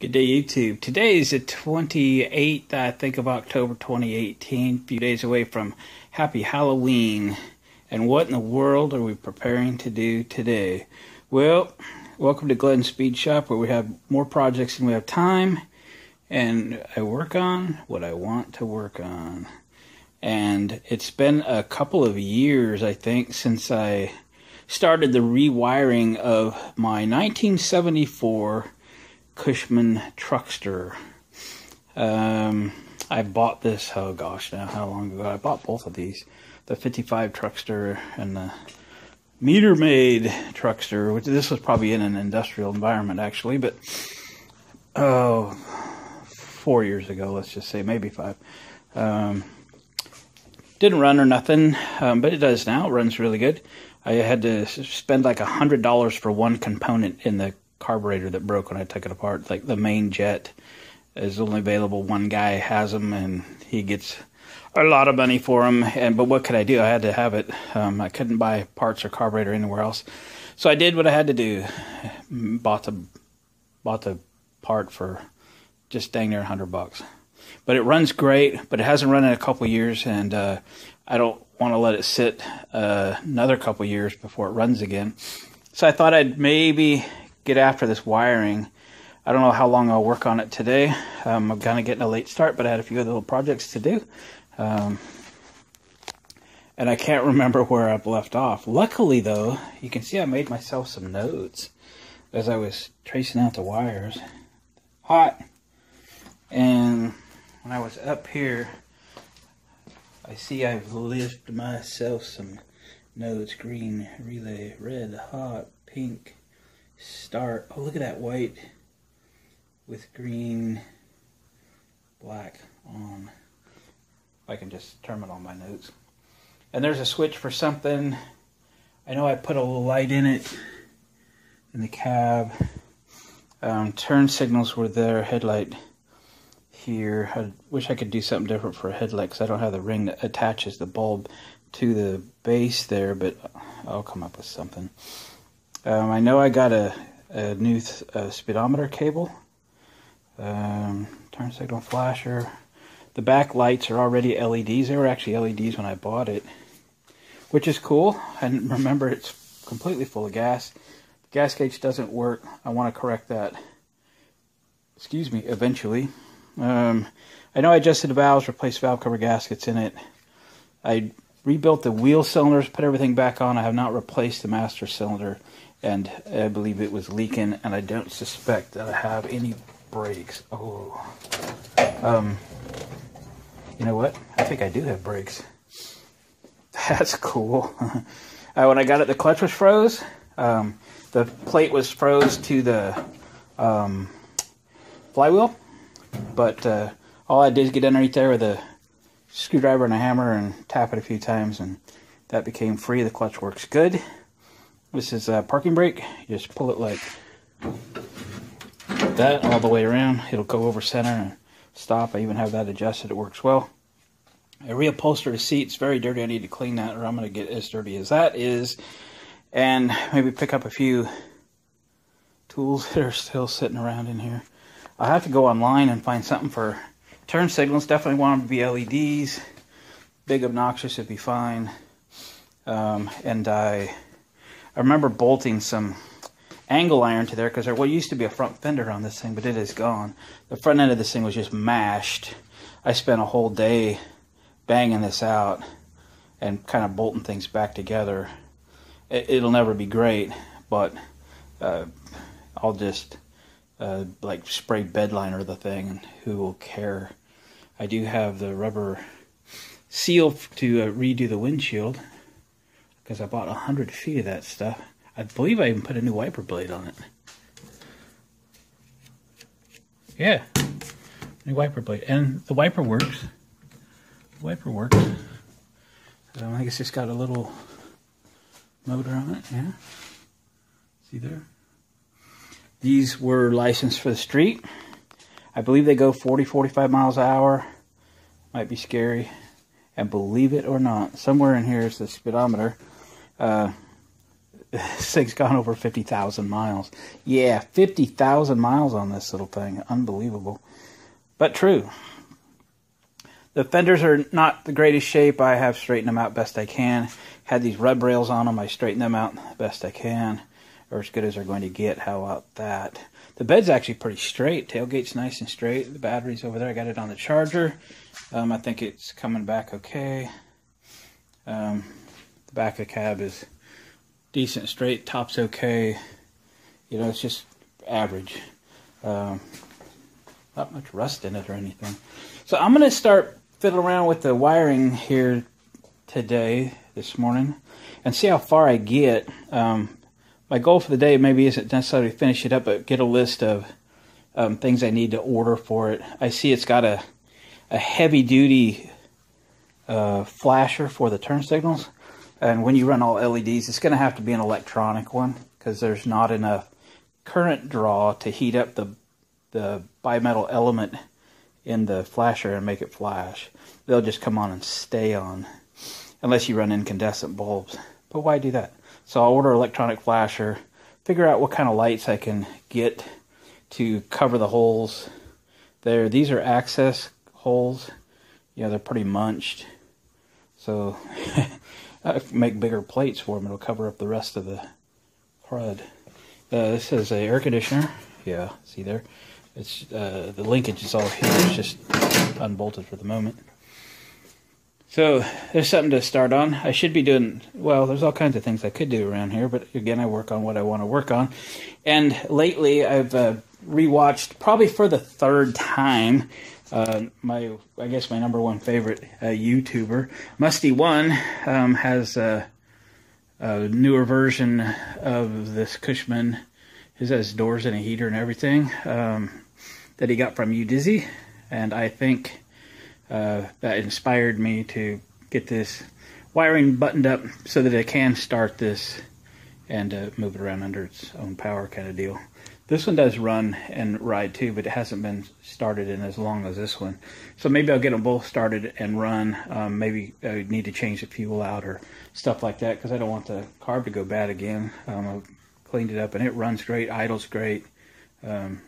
Good day, YouTube. Today is the 28th, I think, of October 2018, a few days away from Happy Halloween. And what in the world are we preparing to do today? Well, welcome to Glenn Speed Shop, where we have more projects than we have time, and I work on what I want to work on. And it's been a couple of years, I think, since I started the rewiring of my 1974 Cushman Truckster. Um, I bought this, oh gosh, now how long ago? I bought both of these the 55 Truckster and the Meter Maid Truckster, which this was probably in an industrial environment actually, but oh, four years ago, let's just say, maybe five. Um, didn't run or nothing, um, but it does now. It runs really good. I had to spend like a hundred dollars for one component in the carburetor that broke when I took it apart. Like the main jet is only available. One guy has them, and he gets a lot of money for them. And but what could I do? I had to have it. Um, I couldn't buy parts or carburetor anywhere else, so I did what I had to do. Bought the bought the part for just dang near a hundred bucks. But it runs great. But it hasn't run in a couple years, and uh, I don't want to let it sit uh, another couple years before it runs again. So I thought I'd maybe get after this wiring. I don't know how long I'll work on it today. Um, I'm kind of getting a late start, but I had a few little projects to do. Um, and I can't remember where I've left off. Luckily, though, you can see I made myself some notes as I was tracing out the wires. Hot. And when I was up here, I see I've lifted myself some notes. Green, relay, red, hot, pink, start. Oh, look at that white with green, black on. I can just turn it on my notes. And there's a switch for something. I know I put a little light in it in the cab. Um, turn signals were there, headlight here. I wish I could do something different for a headlight because I don't have the ring that attaches the bulb to the base there, but I'll come up with something. Um, I know I got a, a new speedometer cable, um, turn signal flasher. The back lights are already LEDs. They were actually LEDs when I bought it, which is cool. And remember, it's completely full of gas. The gas gauge doesn't work. I want to correct that. Excuse me, eventually. Um, I know I adjusted the valves, replaced valve cover gaskets in it. I rebuilt the wheel cylinders, put everything back on. I have not replaced the master cylinder and I believe it was leaking, and I don't suspect that I have any brakes. Oh, um, you know what? I think I do have brakes. That's cool. uh, when I got it, the clutch was froze. Um, the plate was froze to the um, flywheel, but uh, all I did is get underneath there with a screwdriver and a hammer and tap it a few times, and that became free. The clutch works good. This is a parking brake. You just pull it like that all the way around. It'll go over center and stop. I even have that adjusted. It works well. I reupholstered the seat. It's very dirty. I need to clean that or I'm going to get as dirty as that is. And maybe pick up a few tools that are still sitting around in here. I'll have to go online and find something for turn signals. Definitely want them to be LEDs. Big obnoxious It'd be fine. Um, and I I remember bolting some angle iron to there because there well, used to be a front fender on this thing, but it is gone. The front end of this thing was just mashed. I spent a whole day banging this out and kind of bolting things back together. It, will never be great, but uh, I'll just uh, like spray bed liner the thing, and who will care? I do have the rubber seal to uh, redo the windshield because I bought a hundred feet of that stuff. I believe I even put a new wiper blade on it. Yeah, new wiper blade, and the wiper works. The wiper works. Um, I guess it's got a little motor on it. Yeah, see there. These were licensed for the street. I believe they go 40, 45 miles an hour. Might be scary. And believe it or not, somewhere in here is the speedometer. Uh, this thing's gone over 50,000 miles. Yeah, 50,000 miles on this little thing. Unbelievable. But true. The fenders are not the greatest shape. I have straightened them out best I can. Had these rub rails on them. I straightened them out best I can. Or as good as they're going to get. How about that? The bed's actually pretty straight. Tailgate's nice and straight. The battery's over there. I got it on the charger. Um, I think it's coming back okay. Um, the back of the cab is decent straight. Top's okay. You know, it's just average. Um, not much rust in it or anything. So I'm going to start fiddling around with the wiring here today, this morning, and see how far I get. Um, my goal for the day maybe isn't necessarily finish it up, but get a list of um, things I need to order for it. I see it's got a, a heavy duty uh, flasher for the turn signals. And when you run all LEDs, it's going to have to be an electronic one because there's not enough current draw to heat up the the bimetal element in the flasher and make it flash. They'll just come on and stay on unless you run incandescent bulbs. But why do that? So I'll order electronic flasher, figure out what kind of lights I can get to cover the holes there. These are access holes. Yeah, they're pretty munched. So I make bigger plates for them. It'll cover up the rest of the crud. Uh, this is a air conditioner. Yeah, see there? It's uh, the linkage is all here. It's just unbolted for the moment. So there's something to start on. I should be doing well. There's all kinds of things I could do around here, but again, I work on what I want to work on. And lately, I've uh, rewatched probably for the third time uh, my I guess my number one favorite uh, YouTuber, Mustie1, um, has a, a, newer version of this Cushman. It has doors and a heater and everything um, that he got from UDizzy, and I think uh, that inspired me to get this wiring buttoned up so that it can start this and uh, move it around under its own power kind of deal. This one does run and ride too, but it hasn't been started in as long as this one. So maybe I'll get them both started and run. Um, maybe I need to change the fuel out or stuff like that because I don't want the carb to go bad again. Um, I've cleaned it up and it runs great, idles great, um,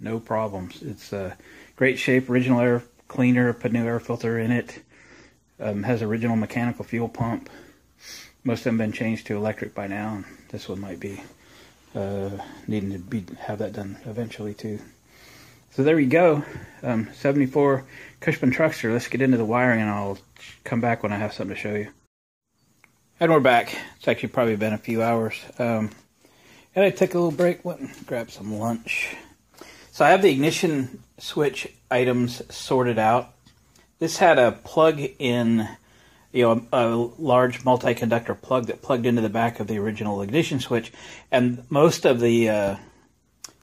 no problems. It's a great shape, original air cleaner, put new air filter in it. Um, has original mechanical fuel pump. Most of them been changed to electric by now, and this one might be uh, needing to be have that done eventually too. So there we go. Um, 74 Cushman Truckster. Let's get into the wiring and I'll come back when I have something to show you. And we're back. It's actually probably been a few hours. Um, and I took a little break, went and grabbed some lunch. So I have the ignition switch items sorted out. This had a plug-in you know, a, a, large multi-conductor plug that plugged into the back of the original ignition switch, and most of the uh,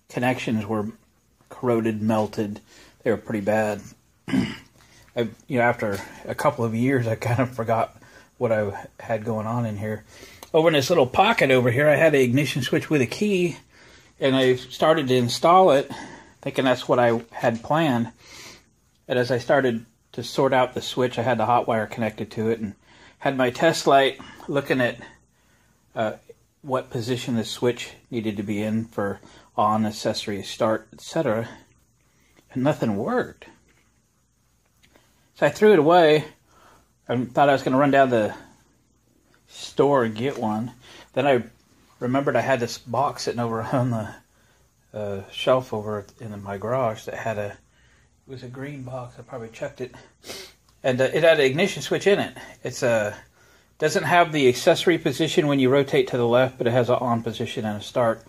connections were corroded, melted. They were pretty bad. I, you know, after a couple of years, I kind of forgot what I had going on in here. Over in this little pocket over here, I had an ignition switch with a key, and I started to install it, thinking that's what I had planned. And as I started to sort out the switch. I had the hot wire connected to it and had my test light looking at uh, what position the switch needed to be in for on, accessory, start, etc. And nothing worked. So I threw it away and thought I was going to run down the store and get one. Then I remembered I had this box sitting over on the uh, shelf over in my garage that had a it was a green box. I probably checked it, and uh, it had an ignition switch in it. It's a uh, doesn't have the accessory position when you rotate to the left, but it has an on position and a start.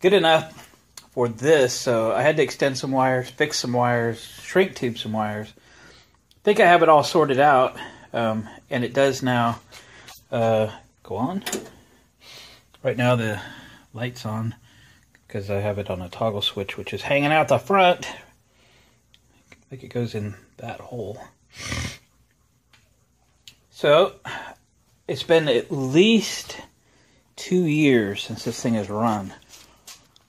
Good enough for this. So I had to extend some wires, fix some wires, shrink tube some wires. I think I have it all sorted out, um, and it does now uh, go on. Right now the light's on because I have it on a toggle switch, which is hanging out the front I think it goes in that hole. So, it's been at least two years since this thing has run.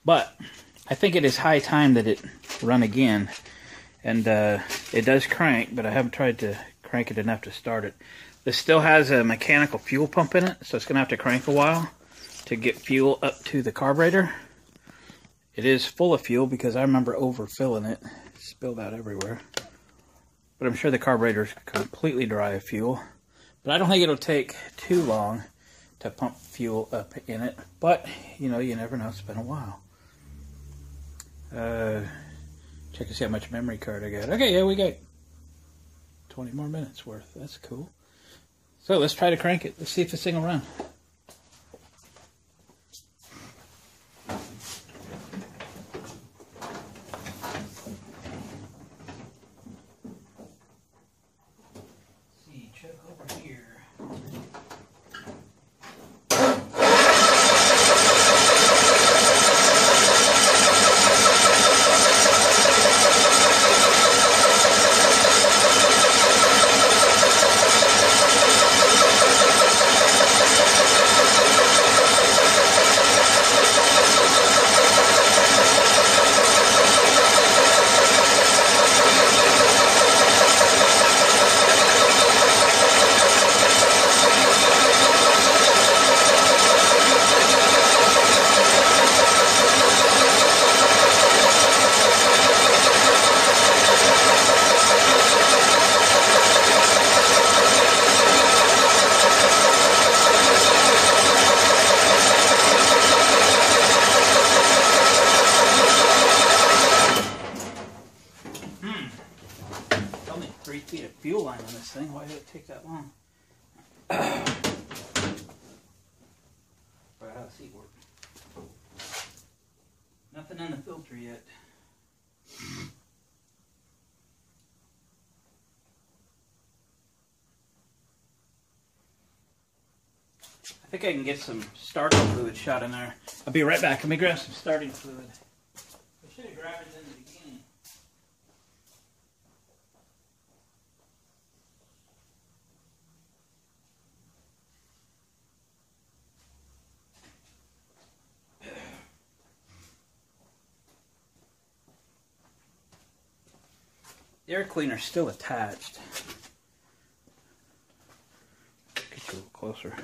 But, I think it is high time that it run again. And uh, it does crank, but I haven't tried to crank it enough to start it. This still has a mechanical fuel pump in it, so it's going to have to crank a while. to get fuel up to the carburetor. It is full of fuel because I remember overfilling it. Spilled out everywhere. But I'm sure the carburetor is completely dry of fuel. But I don't think it'll take too long to pump fuel up in it. But, you know, you never know. It's been a while. Uh, check to see how much memory card I got. Okay, yeah, we got 20 more minutes worth. That's cool. So let's try to crank it. Let's see if this thing will run. take that long. Try how the seat works. Nothing in the filter yet. I think I can get some starting fluid shot in there. I'll be right back. Let me grab some starting fluid. I should have grabbed it in the beginning. The air cleaner's still attached. Get you a little closer.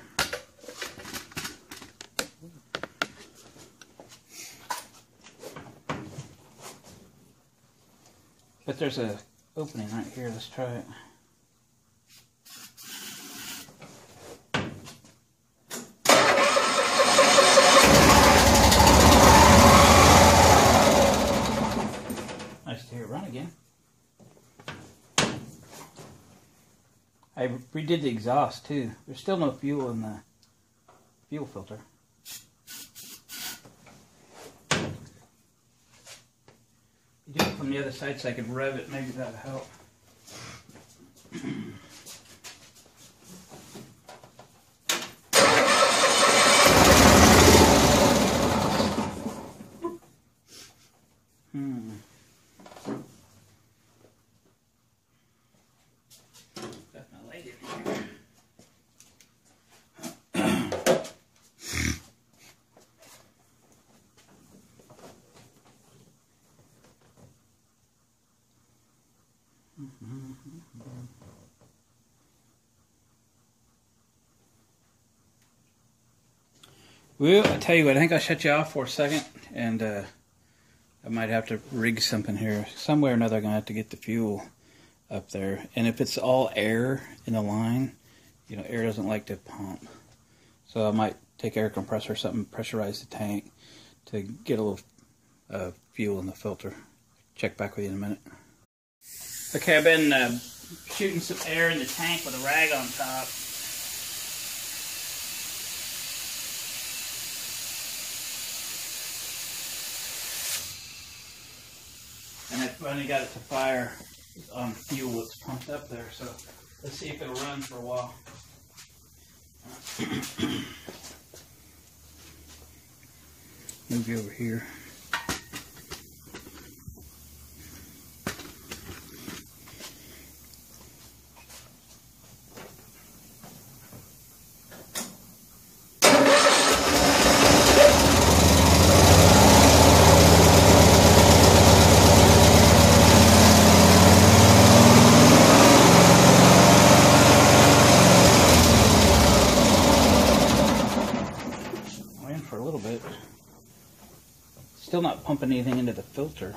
But there's a opening right here. Let's try it. Nice to hear it run again. I redid the exhaust too. There's still no fuel in the fuel filter. You do it from the other side so I could rev it. Maybe that'll help. hmm. Got my light in here. Well, I tell you what, I think I'll shut you off for a second, and uh, I might have to rig something here. Some way or another, I'm going to have to get the fuel up there. And if it's all air in the line, you know, air doesn't like to pump. So I might take air compressor or something, pressurize the tank to get a little uh, fuel in the filter. Check back with you in a minute. Okay, I've been uh, shooting some air in the tank with a rag on top. Finally got it to fire on fuel that's pumped up there. So let's see if it'll run for a while. Move you over here. clumping anything into the filter.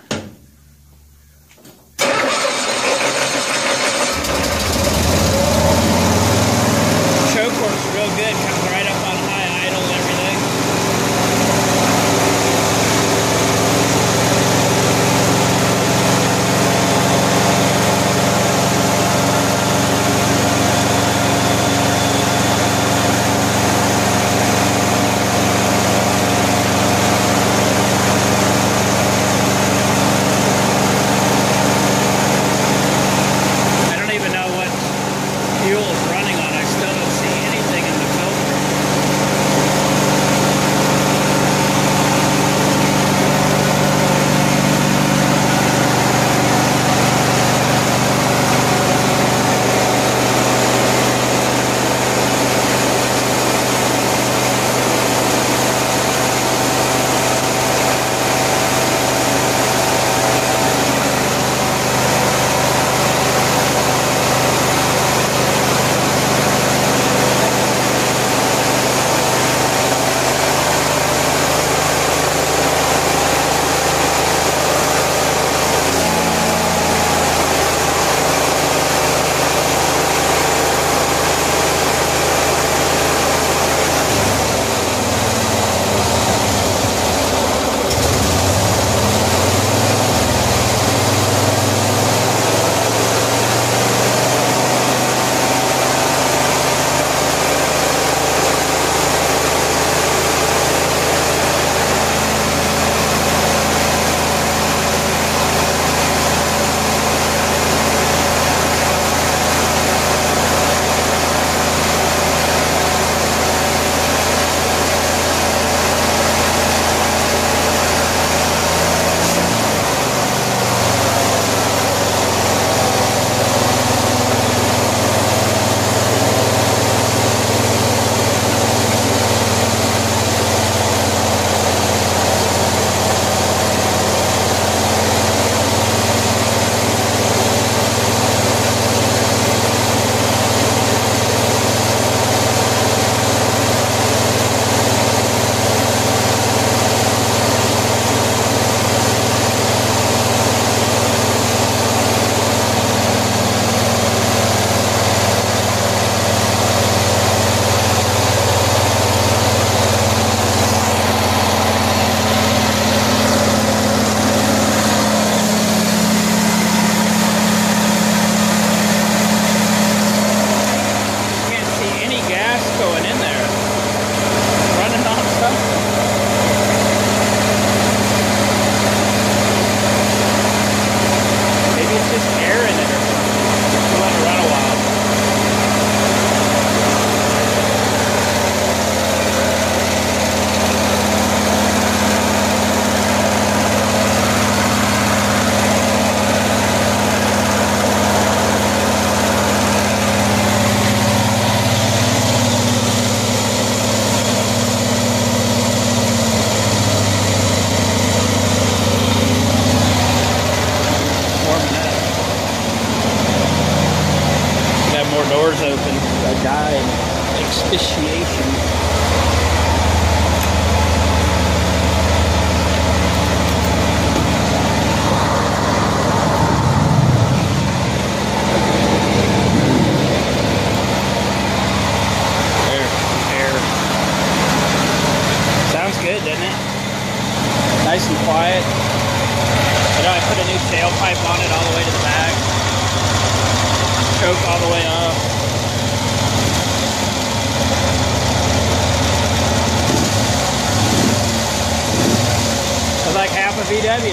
more doors open. A guy in expiation.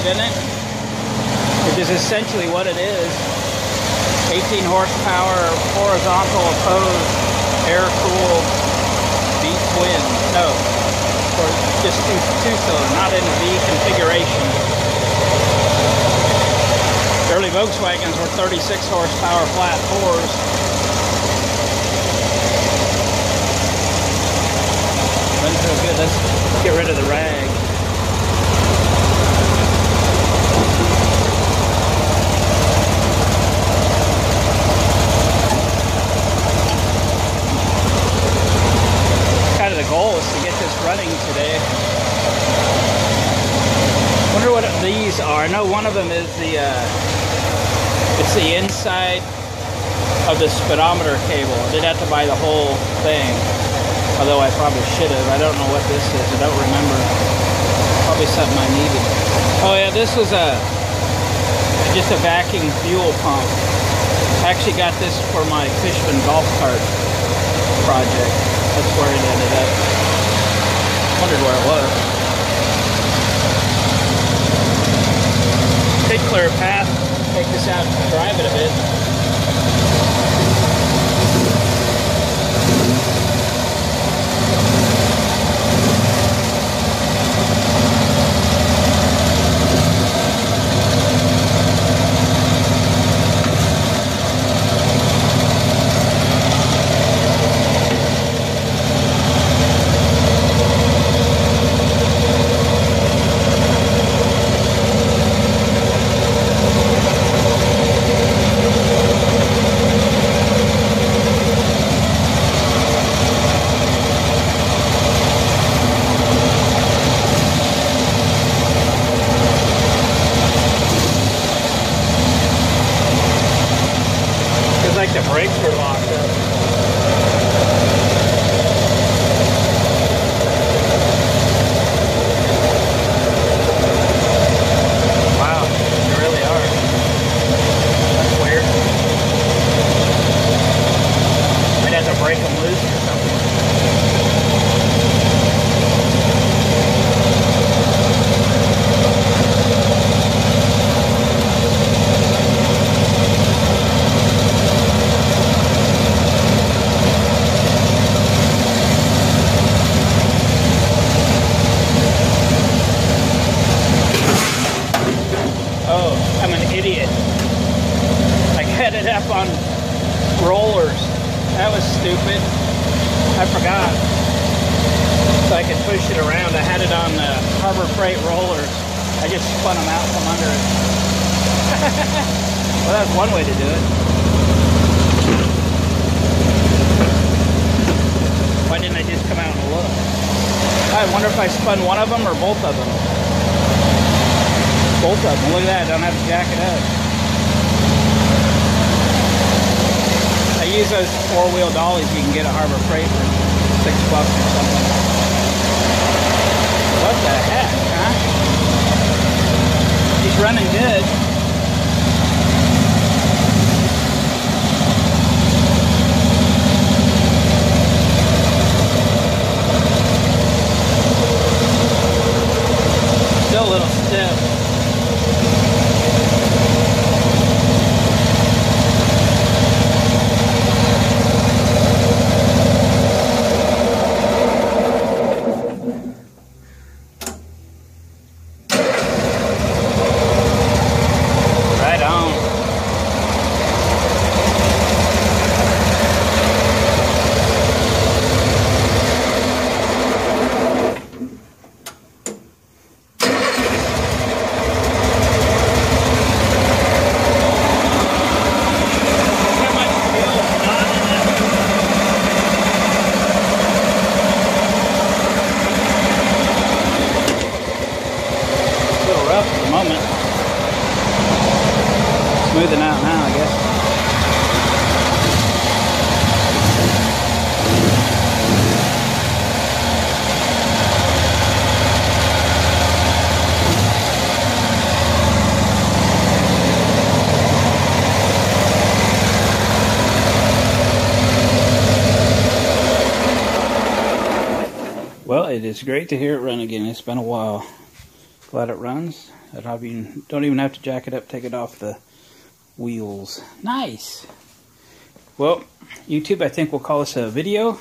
in it, which is essentially what it is. 18 horsepower horizontal opposed air-cooled V-twin. No, or just two two-cylinder, not in V configuration. Early Volkswagens were 36 horsepower flat fours. Let's get rid of the rag. running today. Wonder what these are. I know one of them is the uh, it's the inside of the speedometer cable. I did have to buy the whole thing, although I probably should have. I don't know what this is. I don't remember. Probably something I needed. Oh yeah, this was a just a vacuum fuel pump. I actually got this for my Fishman golf cart project. That's where it ended up. Wondered where it was. Big clear path. Take this out drive it a bit. Spun one of them or both of them? Both of them. Look at that. I don't have to jack it up. I use those four-wheel dollies you can get at Harbor Freight for six bucks or something. What the heck, huh? He's running good. Still a little stiff. It's great to hear it run again. It's been a while. Glad it runs. I don't even, don't even have to jack it up, take it off the wheels. Nice. Well, YouTube, I think we'll call this a video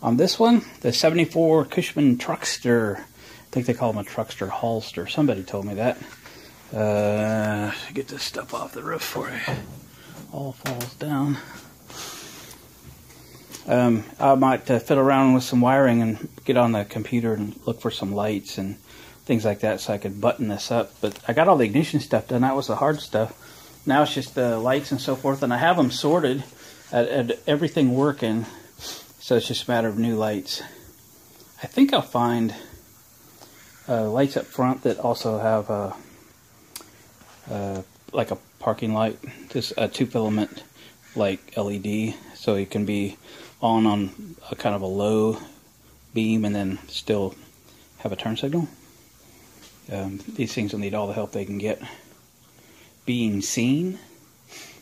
on this one. The 74 Cushman Truckster. I think they call them a Truckster Haulster. Somebody told me that. Uh, get this stuff off the roof for you. All falls down. Um, I might uh, fiddle around with some wiring and get on the computer and look for some lights and things like that so I could button this up. But I got all the ignition stuff done. That was the hard stuff. Now it's just the lights and so forth. And I have them sorted, at everything working. So it's just a matter of new lights. I think I'll find uh, lights up front that also have uh, uh, like a parking light, just a two filament like LED, so it can be on on a kind of a low beam and then still have a turn signal. Um, these things will need all the help they can get being seen.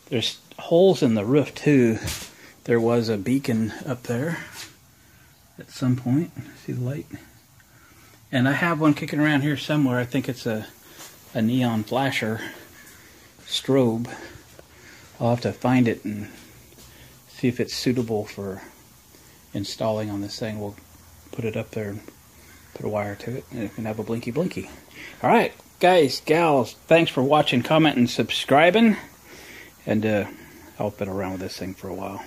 There's holes in the roof too. There was a beacon up there at some point. See the light? And I have one kicking around here somewhere. I think it's a, a neon flasher strobe. I'll have to find it and see if it's suitable for installing on this thing. We'll put it up there put a wire to it and it can have a blinky blinky. All right, guys, gals, thanks for watching, commenting, subscribing. And uh, I've been around with this thing for a while.